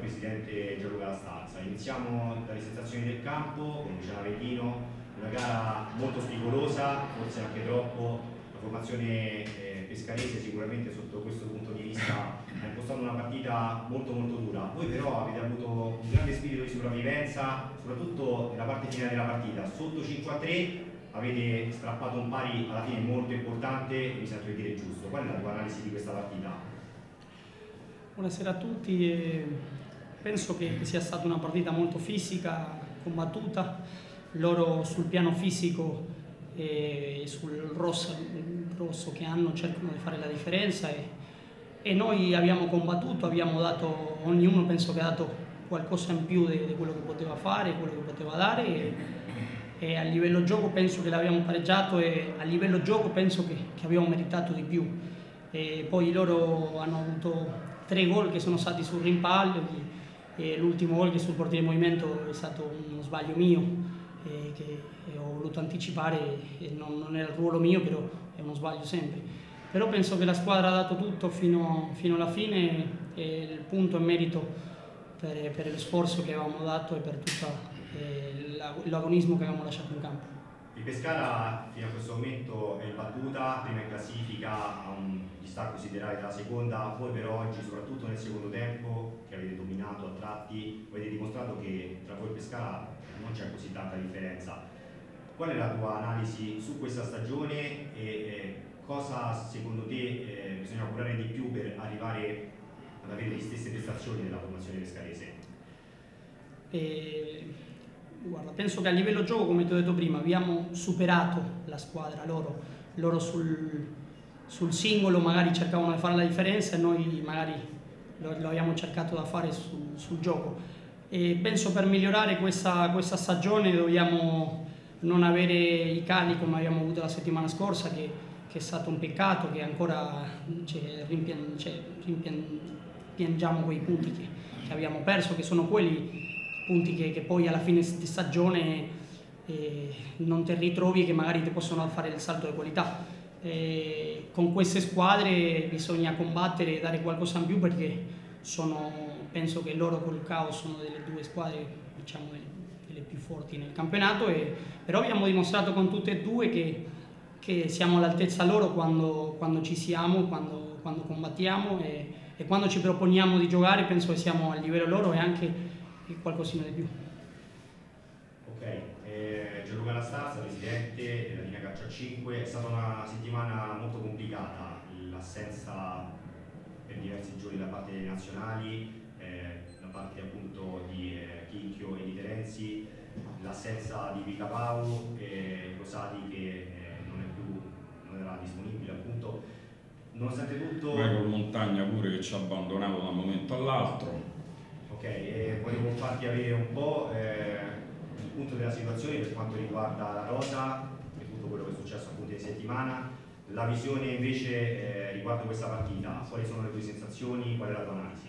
presidente Gianluca La Stanza. Iniziamo dalle sensazioni del campo con Luciano Avellino, una gara molto spigolosa, forse anche troppo. La formazione eh, pescarese sicuramente sotto questo punto di vista ha impostato una partita molto molto dura. Voi però avete avuto un grande spirito di sopravvivenza, soprattutto nella parte finale della partita. Sotto 5 a 3 avete strappato un pari alla fine molto importante e mi sento di dire giusto. Qual è la tua analisi di questa partita? Buonasera a tutti. Penso che sia stata una partita molto fisica, combattuta. Loro sul piano fisico e sul rosso, rosso che hanno cercano di fare la differenza e, e, noi abbiamo combattuto, abbiamo dato, ognuno penso che ha dato qualcosa in più di, di quello che poteva fare, quello che poteva dare. E, e a livello gioco penso che l'abbiamo pareggiato e a livello gioco penso che, che abbiamo meritato di più. E poi loro hanno avuto tre gol che sono stati sul rimpallo e l'ultimo gol che sul portiere di movimento è stato uno sbaglio mio eh, che ho voluto anticipare non, non era il ruolo mio però è uno sbaglio sempre. Però penso che la squadra ha dato tutto fino, fino alla fine e il punto è merito per, per lo sforzo che avevamo dato e per tutta eh, l'agonismo che avevamo lasciato in campo. Il Pescara fino a questo momento è in battuta, prima in classifica, ha un distacco siderale dalla seconda, voi però oggi, soprattutto nel secondo tempo, che avete dominato a tratti, avete dimostrato che tra voi e Pescara non c'è così tanta differenza. Qual è la tua analisi su questa stagione e eh, cosa secondo te eh, bisogna curare di più per arrivare ad avere le stesse prestazioni della formazione pescarese? E Guarda, penso che a livello gioco, come ti ho detto prima, abbiamo superato la squadra, loro, loro sul, sul, singolo magari cercavano di fare la differenza e noi magari lo, lo abbiamo cercato da fare sul, sul gioco. E penso per migliorare questa, questa, stagione dobbiamo non avere i cali come abbiamo avuto la settimana scorsa, che, che è stato un peccato, che ancora cioè, rimpian, cioè, rimpiangiamo quei punti che, che abbiamo perso, che sono quelli punti che, che poi alla fine di stagione eh, non ti ritrovi e che magari ti possono fare il salto di qualità. Eh, con queste squadre bisogna combattere e dare qualcosa in più perché sono, penso che loro col caos sono delle due squadre diciamo, delle più forti nel campionato, e, però abbiamo dimostrato con tutte e due che, che siamo all'altezza loro quando, quando, ci siamo, quando, quando combattiamo e, e quando ci proponiamo di giocare penso che siamo al livello loro e anche qualcosina di più. Ok, eh, Gianluca Anastasia, presidente della linea calcio a 5, è stata una settimana molto complicata, l'assenza per diversi giorni da parte delle nazionali, eh, da parte appunto di eh, Chicchio e di Terenzi, l'assenza di Vicapau e Rosati che eh, non, più, non era disponibile appunto. Nonostante tutto... Michael Montagna pure che ci ha abbandonato da un momento all'altro Ok, e volevo farti avere un po' eh, il punto della situazione per quanto riguarda la rosa e tutto quello che è successo appunto in settimana, la visione invece eh, riguardo questa partita, quali sono le tue sensazioni, qual è la tua analisi?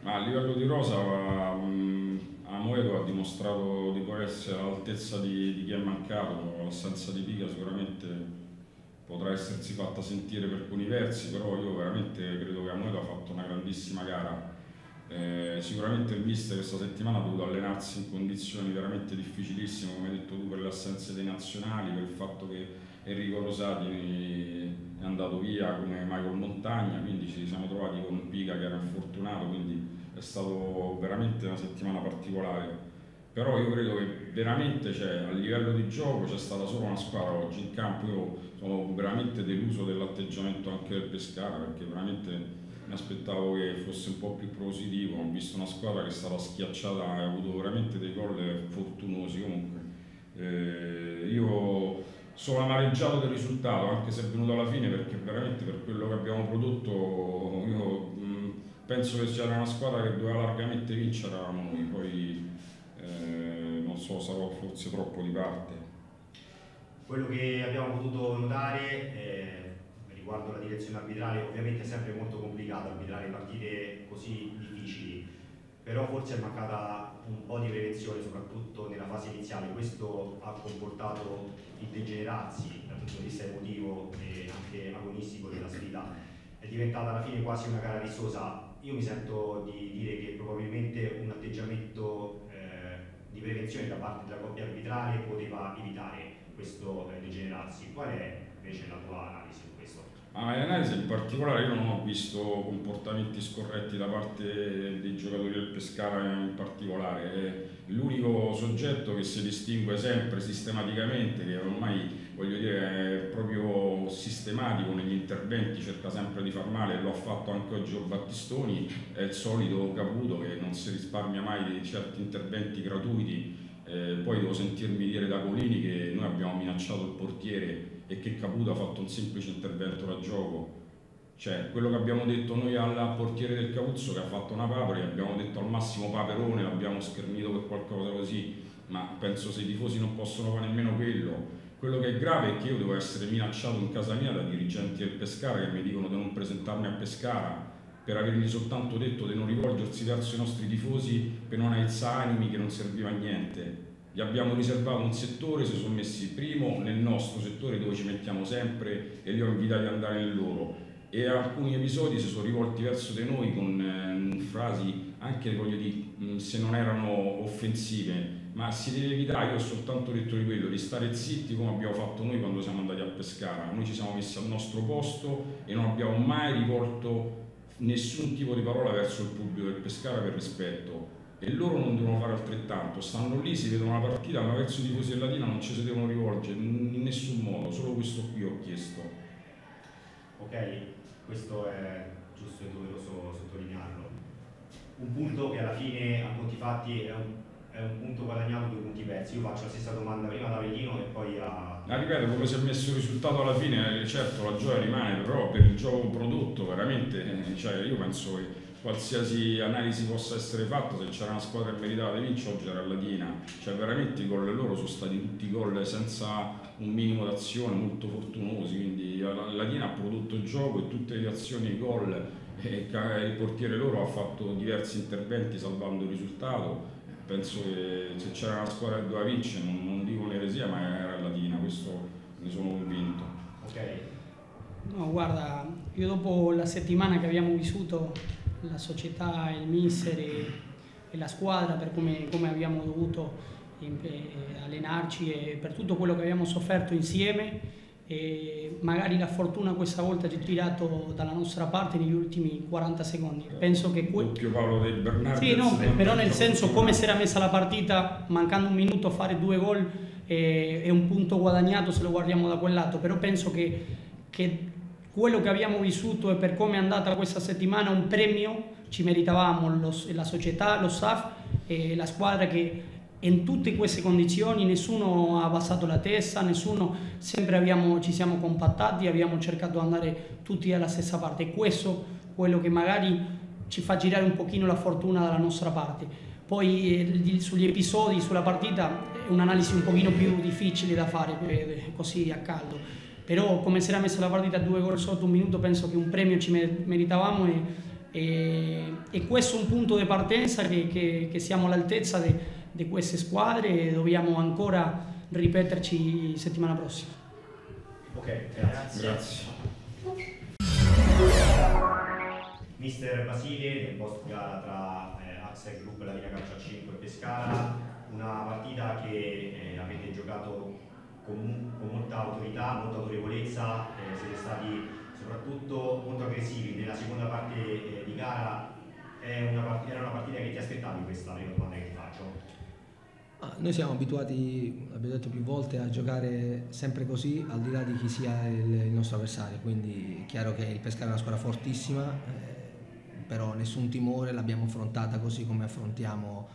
Ma a livello di rosa um, Amoedo ha dimostrato di poter essere all'altezza di, di chi è mancato, l'assenza di Pica sicuramente potrà essersi fatta sentire per alcuni versi, però io veramente credo che Amoedo ha fatto una grandissima gara eh, sicuramente il mister questa settimana ha dovuto allenarsi in condizioni veramente difficilissime, come hai detto tu, per le assenze dei nazionali, per il fatto che Enrico Rosati è andato via come Michael Montagna, quindi ci siamo trovati con Pica che era infortunato, quindi è stato veramente una settimana particolare. Però io credo che veramente cioè, a livello di gioco c'è stata solo una squadra oggi in campo, io sono veramente deluso dell'atteggiamento anche del Pescara perché veramente mi aspettavo che fosse un po' più propositivo, ho visto una squadra che è stata schiacciata ha avuto veramente dei gol fortunosi comunque. Eh, io sono amareggiato del risultato, anche se è venuto alla fine, perché veramente per quello che abbiamo prodotto io mh, penso che sia una squadra che doveva largamente vincere, eravamo noi, poi eh, non so, sarò forse troppo di parte. Quello che abbiamo potuto notare è riguardo la direzione arbitrale, ovviamente è sempre molto complicato arbitrare partite così difficili, però forse è mancata un po' di prevenzione, soprattutto nella fase iniziale. Questo ha comportato il degenerarsi dal punto di vista emotivo e anche agonistico della sfida. È diventata alla fine quasi una gara rissosa. Io mi sento di dire che probabilmente un atteggiamento eh, di prevenzione da parte della coppia arbitrale poteva evitare questo eh, degenerarsi. Qual è invece la tua analisi su questo? Ah, in in particolare io non ho visto comportamenti scorretti da parte dei giocatori del Pescara in particolare, l'unico soggetto che si distingue sempre sistematicamente, che ormai voglio dire è proprio sistematico negli interventi, cerca sempre di far male, lo ha fatto anche oggi con Battistoni, è il solito Caputo che non si risparmia mai di certi interventi gratuiti eh, poi devo sentirmi dire da Colini che noi abbiamo minacciato il portiere e che Caputo ha fatto un semplice intervento da gioco. Cioè, quello che abbiamo detto noi al portiere del Cavuzzo che ha fatto una papera, abbiamo detto al massimo paperone, l'abbiamo schernito per qualcosa così, ma penso se i tifosi non possono fare nemmeno quello. Quello che è grave è che io devo essere minacciato in casa mia da dirigenti del Pescara che mi dicono di non presentarmi a Pescara per avergli soltanto detto di non rivolgersi verso i nostri tifosi per non aizzare animi che non serviva a niente. Gli abbiamo riservato un settore, si sono messi primo nel nostro settore dove ci mettiamo sempre e li ho invitati ad andare nel loro. E alcuni episodi si sono rivolti verso di noi con eh, frasi anche voglio dire, se non erano offensive, ma si deve evitare, io ho soltanto detto di quello, di stare zitti come abbiamo fatto noi quando siamo andati a pescare. Noi ci siamo messi al nostro posto e non abbiamo mai rivolto nessun tipo di parola verso il pubblico del Pescara per rispetto e loro non devono fare altrettanto, stanno lì, si vedono la partita, ma verso i tifosi della Latina non ci si devono rivolgere in nessun modo, solo questo qui ho chiesto. Ok, questo è giusto e doveroso sottolinearlo. Un punto che alla fine a conti fatti è un è un punto guadagnato, due punti persi. Io faccio la stessa domanda prima ad Avellino e poi a... Ah, ripeto, come si è messo il risultato alla fine, eh, certo la gioia rimane, però per il gioco prodotto veramente, eh, cioè, io penso che qualsiasi analisi possa essere fatta, se c'era una squadra che meritava di vincere, oggi era Latina, cioè veramente i gol loro sono stati tutti gol senza un minimo d'azione, molto fortunosi, quindi la Latina ha prodotto il gioco e tutte le azioni, i gol, e il portiere loro ha fatto diversi interventi salvando il risultato penso che se c'era una squadra che doveva vincere, non, non dico un'eresia, ma era Latina, questo ne sono convinto. Ok. No, guarda, io dopo la settimana che abbiamo vissuto, la società, il mister e, la squadra, per come, come abbiamo dovuto eh, allenarci e per tutto quello che abbiamo sofferto insieme, e magari la fortuna questa volta ci ha tirato dalla nostra parte negli ultimi 40 secondi. Penso che que- doppio Paolo del Bernardo. Sì, no, però nel senso come si era messa la partita, mancando un minuto a fare due gol eh, è un punto guadagnato se lo guardiamo da quel lato, però penso che, che quello che abbiamo vissuto e per come è andata questa settimana un premio ci meritavamo lo, la società, lo staff e la squadra che in tutte queste condizioni nessuno ha abbassato la testa, nessuno, sempre abbiamo, ci siamo compattati, abbiamo cercato di andare tutti dalla stessa parte. Questo è quello che magari ci fa girare un pochino la fortuna dalla nostra parte. Poi eh, sugli episodi, sulla partita, è un'analisi un pochino più difficile da fare eh, così a caldo. Però come si era messa la partita a due gol sotto un minuto, penso che un premio ci meritavamo e, e, e questo è un punto di partenza che, che, che siamo all'altezza di di queste squadre e dobbiamo ancora ripeterci settimana prossima. Ok, grazie. grazie. Mister Basile nel post gara tra eh, Axel Group e la Liga Calcio 5 e Pescara, una partita che eh, avete giocato con, con, molta autorità, molta autorevolezza, eh, siete stati soprattutto molto aggressivi nella seconda parte eh, di gara. Una part- era una partita che ti aspettavi questa, prima domanda che ti faccio? Ah, noi siamo abituati, l'abbiamo detto più volte, a giocare sempre così, al di là di chi sia il, il nostro avversario, quindi è chiaro che il Pescara è una squadra fortissima, eh, però nessun timore, l'abbiamo affrontata così come affrontiamo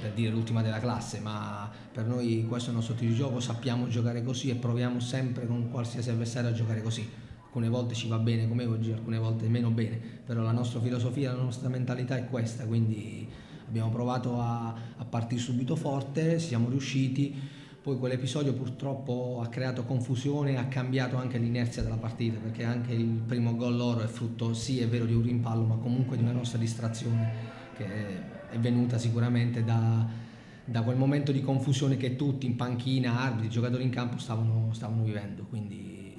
per dire l'ultima della classe, ma per noi questo è il nostro tiro di gioco, sappiamo giocare così e proviamo sempre con qualsiasi avversario a giocare così. Alcune volte ci va bene come oggi, alcune volte meno bene, però la nostra filosofia, la nostra mentalità è questa, quindi abbiamo provato a, a partire subito forte, siamo riusciti, poi quell'episodio purtroppo ha creato confusione, ha cambiato anche l'inerzia della partita, perché anche il primo gol loro è frutto, sì è vero, di un rimpallo, ma comunque di una nostra distrazione che è venuta sicuramente da, da quel momento di confusione che tutti in panchina, arbitri, giocatori in campo stavano, stavano vivendo. Quindi,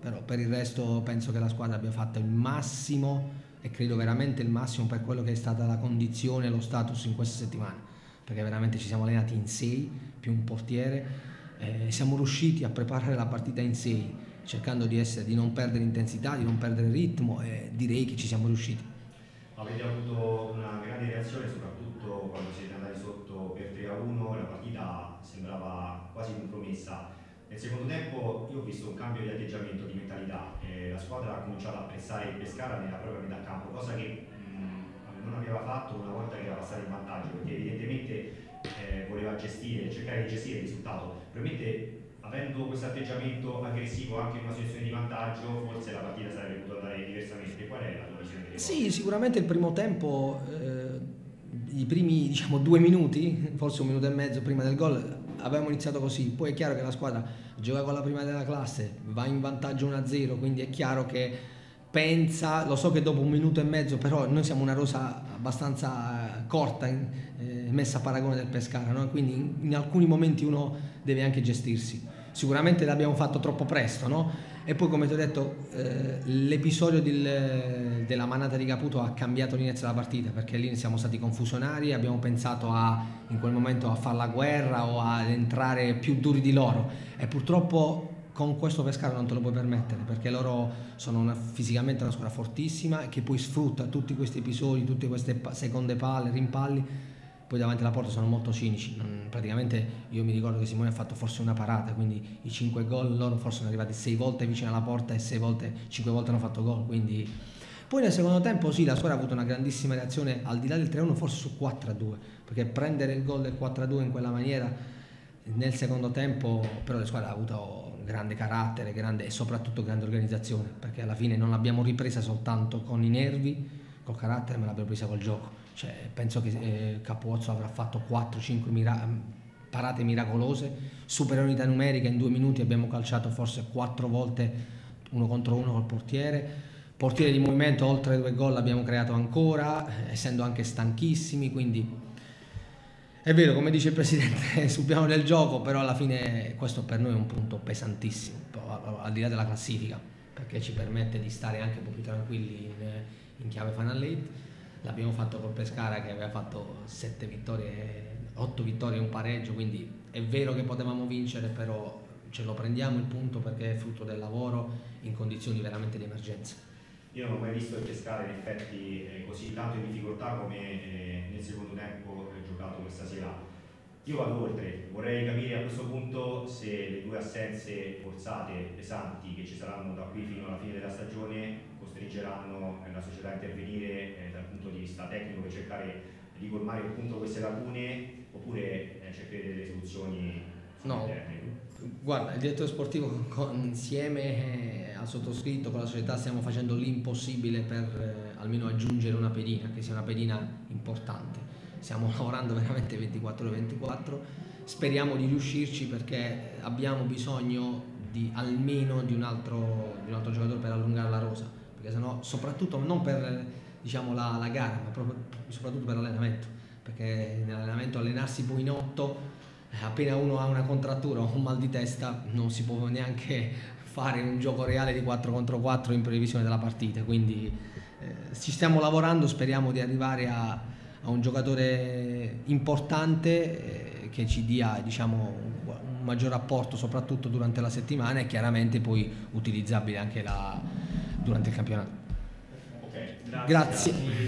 però per il resto penso che la squadra abbia fatto il massimo e credo veramente il massimo per quello che è stata la condizione e lo status in queste settimane, perché veramente ci siamo allenati in sei più un portiere, eh, siamo riusciti a preparare la partita in sei, cercando di, essere, di non perdere intensità, di non perdere ritmo e direi che ci siamo riusciti. Avete avuto una grande reazione soprattutto quando siete andati sotto per 3 a 1, la partita sembrava quasi compromessa. Nel secondo tempo io ho visto un cambio di atteggiamento, di mentalità, eh, la squadra ha cominciato a pressare il Pescara nella propria metà campo, cosa che mh, mm, non aveva fatto una volta che era passata in vantaggio, perché evidentemente eh, voleva gestire, cercare di gestire il risultato. Probabilmente avendo questo atteggiamento aggressivo anche in una situazione di vantaggio, forse la partita sarebbe potuta andare diversamente. Qual è la tua visione? Sì, sicuramente il primo tempo, eh, i primi diciamo, due minuti, forse un minuto e mezzo prima del gol, avevamo iniziato così, poi è chiaro che la squadra gioca con la prima della classe, va in vantaggio 1-0, quindi è chiaro che pensa, lo so che dopo un minuto e mezzo, però noi siamo una rosa abbastanza corta, eh, messa a paragone del Pescara, no? quindi in, in, alcuni momenti uno deve anche gestirsi. Sicuramente l'abbiamo fatto troppo presto, no? E poi come ti ho detto, eh, l'episodio del, della manata di Caputo ha cambiato l'inizio della partita perché lì siamo stati confusionari, abbiamo pensato a, in quel momento a fare la guerra o ad entrare più duri di loro e purtroppo con questo Pescara non te lo puoi permettere perché loro sono una, fisicamente una squadra fortissima che poi sfrutta tutti questi episodi, tutte queste seconde palle, rimpalli poi davanti alla porta sono molto cinici, non, praticamente io mi ricordo che Simone ha fatto forse una parata, quindi i 5 gol loro forse sono arrivati 6 volte vicino alla porta e 6 volte, 5 volte hanno fatto gol, quindi... Poi nel secondo tempo sì, la squadra ha avuto una grandissima reazione al di là del 3-1 forse su 4-2, perché prendere il gol del 4-2 in quella maniera nel secondo tempo però la squadra ha avuto grande carattere grande, e soprattutto grande organizzazione, perché alla fine non l'abbiamo ripresa soltanto con i nervi, col carattere, ma l'abbiamo presa col gioco cioè, penso che eh, Capuozzo avrà fatto 4-5 mira- parate miracolose, superiorità numerica in due minuti abbiamo calciato forse quattro volte uno contro uno col portiere, portiere di movimento oltre due gol abbiamo creato ancora, eh, essendo anche stanchissimi, quindi è vero come dice il Presidente subiamo nel gioco, però alla fine questo per noi è un punto pesantissimo, al di là della classifica, perché ci permette di stare anche un po' più tranquilli in, in chiave Final 8 l'abbiamo fatto col Pescara che aveva fatto 7 vittorie, 8 vittorie e un pareggio, quindi è vero che potevamo vincere, però ce lo prendiamo il punto perché è frutto del lavoro in condizioni veramente di emergenza. Io non ho mai visto il Pescara in effetti eh, così tanto in difficoltà come eh, nel secondo tempo eh, giocato questa sera. Io vado oltre, vorrei capire a questo punto se le due assenze forzate, pesanti, che ci saranno da qui fino alla fine della stagione costringeranno la società a intervenire eh, dal punto di vista tecnico per cercare di colmare appunto queste lacune oppure eh, cercare delle soluzioni no. Guarda, il direttore sportivo con, insieme eh, al sottoscritto con la società stiamo facendo l'impossibile per eh, almeno aggiungere una pedina, che sia una pedina importante. Stiamo lavorando veramente 24 ore 24, speriamo di riuscirci perché abbiamo bisogno di almeno di un altro, di un altro giocatore per allungare la rosa perché sennò soprattutto non per diciamo, la, la, gara, ma proprio, soprattutto per l'allenamento, perché nell'allenamento allenarsi poi in otto, eh, appena uno ha una contrattura o un mal di testa, non si può neanche fare un gioco reale di 4 contro 4 in previsione della partita, quindi eh, ci stiamo lavorando, speriamo di arrivare a, a un giocatore importante eh, che ci dia diciamo, un maggior apporto soprattutto durante la settimana e chiaramente poi utilizzabile anche la, durante il campionato. Okay, grazie. grazie.